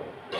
you